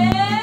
Yeah.